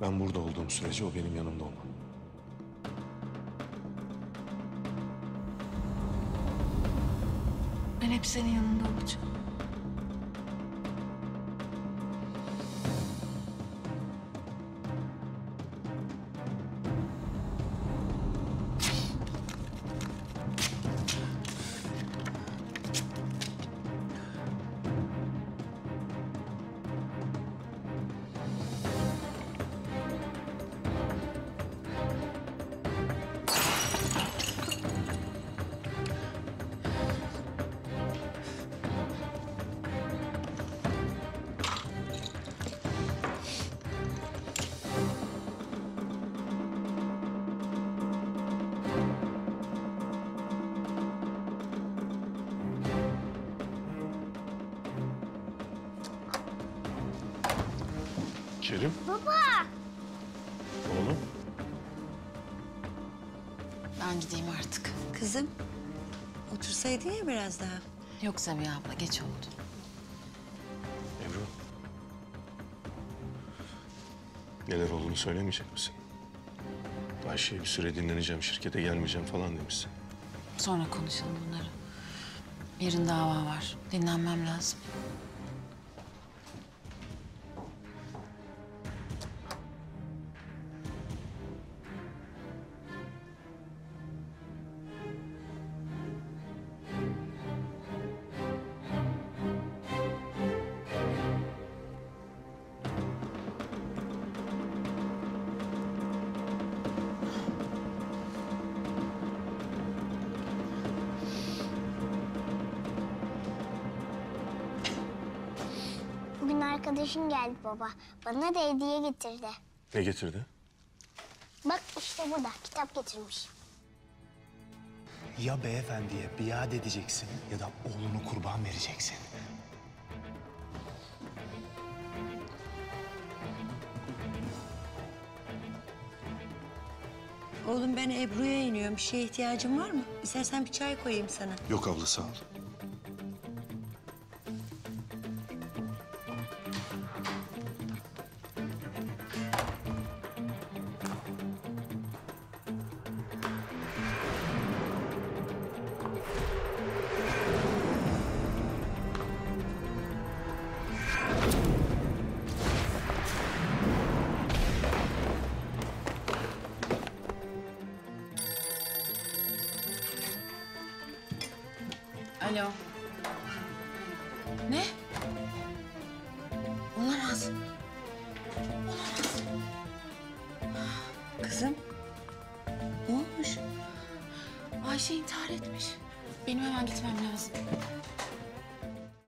Ben burada olduğum sürece o benim yanımda olmalı. Ben hep senin yanında olacağım. Kerim, Baba. oğlum. Ben gideyim artık. Kızım, otursaydın ya biraz daha. Yok Sabiha abla geç oldu. Ebru. Neler olduğunu söylemeyecek misin? Ayşe'ye bir süre dinleneceğim, şirkete gelmeyeceğim falan demişsin. Sonra konuşalım bunları. Yarın dava var. Dinlenmem lazım. Bugün arkadaşın geldi baba. Bana da hediye getirdi. Ne getirdi? Bak işte burada kitap getirmiş. Ya beyefendiye biat edeceksin ya da oğlunu kurban vereceksin. Oğlum ben Ebru'ya iniyorum. Bir şeye ihtiyacın var mı? İstersen bir çay koyayım sana. Yok abla sağ ol. Alo. Ne? Olamaz. Kızım, ne olmuş? Ayşe intihar etmiş. Benim hemen gitmem lazım.